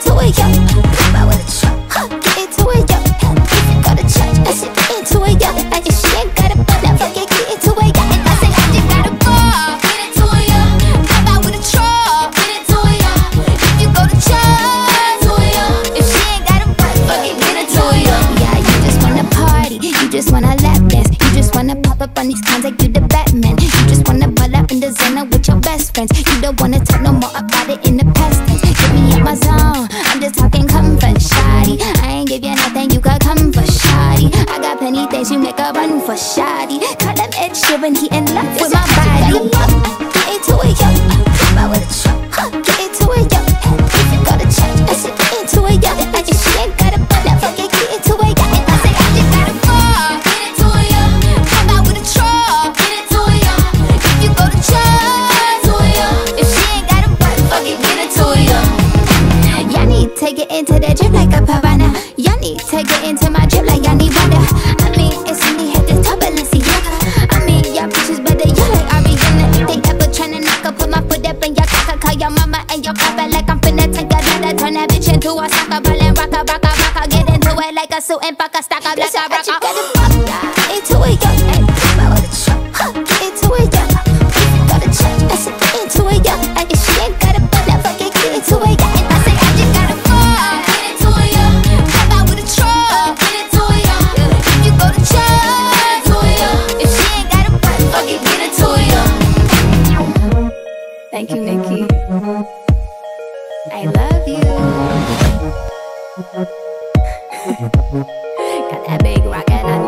it, yo. Pop out with a truck, huh? Get into it, yo. If you go to church, I said get into it, yo. And if she ain't got a butt, now fuck it, get into it, yo. And I said I just got a ball, get into it, yo. Pop out with a truck, get into it, yo. If you go to church, get into it. If she ain't got a butt, fuck it, get into it, yo. Yeah, you just wanna party, you just wanna lap dance, you just wanna pop up on these cons like you the Batman. You just wanna ball up in the Xana with your best friends. You don't wanna talk no more about it in the I got things you make a run for shoddy. Call him Ed Sheeran, he in love with my body. Get into it, yo. Pop out with a truck? Get into it, yo. If you go to church, I said get into it, yo. And if she ain't got a butt, now fuck it, get into it, yo. And I said I just got a ball, get into it, yo. Pop out with a truck, get into it, yo. If you go to church, into it, yo. If she ain't got a butt, fuck it, get into it, yo. Y'all need to get into that drip like a piranha. Y'all need to get into Put my foot up in your caca, call your mama and your papa like I'm finna take a letter. Turn that bitch into a soccer ball and rock a rock a rock a. Get into it like a suit and fuck a stack a black a rock a. Thank you, Nicki. I love you. Got that big rocket.